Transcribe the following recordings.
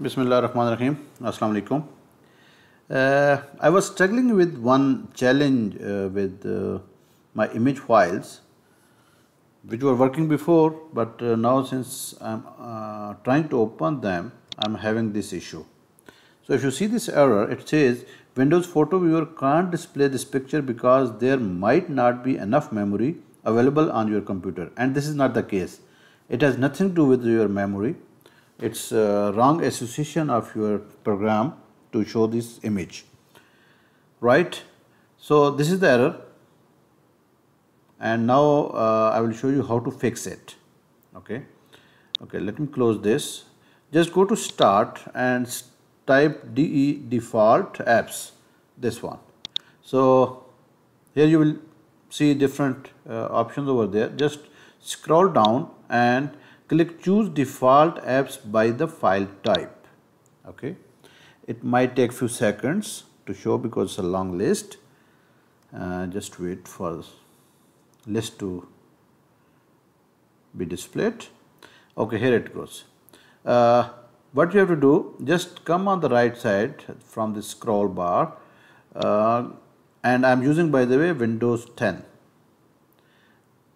Bismillah ar-Rahman ar-Rahim. Assalamu alaikum. Uh, I was struggling with one challenge uh, with uh, my image files which were working before but uh, now since I'm uh, trying to open them I'm having this issue. So if you see this error it says Windows Photo Viewer can't display this picture because there might not be enough memory available on your computer and this is not the case. It has nothing to do with your memory. It's wrong association of your program to show this image. Right? So this is the error and now uh, I will show you how to fix it. Okay. Okay, let me close this. Just go to start and type DE default apps, this one. So here you will see different uh, options over there. Just scroll down and click choose default apps by the file type. Okay. It might take few seconds to show because it's a long list. Uh, just wait for list to be displayed. Okay, here it goes. Uh, what you have to do, just come on the right side from the scroll bar uh, and I am using by the way Windows 10.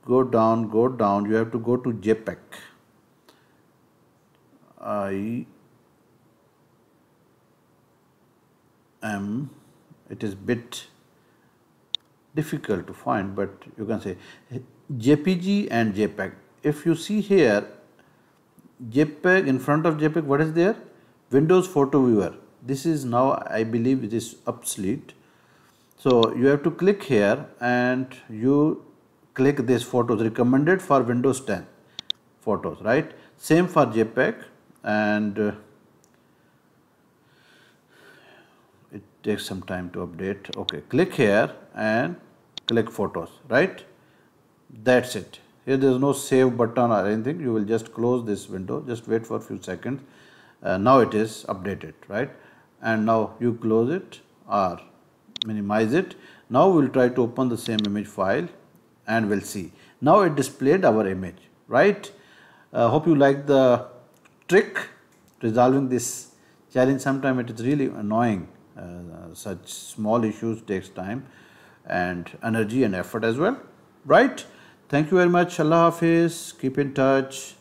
Go down, go down, you have to go to JPEG. I am, it is bit difficult to find but you can say JPG and JPEG. If you see here JPEG in front of JPEG what is there? Windows Photo Viewer. This is now I believe it is obsolete. So you have to click here and you click this photos recommended for Windows 10 photos right. Same for JPEG and uh, it takes some time to update. Okay, click here and click photos right. That's it. Here there is no save button or anything. You will just close this window. Just wait for a few seconds. Uh, now it is updated right? And now you close it or minimize it. Now we will try to open the same image file and we'll see. Now it displayed our image right? Uh, hope you like the trick resolving this challenge sometime it is really annoying uh, such small issues takes time and energy and effort as well right Thank you very much. Allah Hafiz. Keep in touch.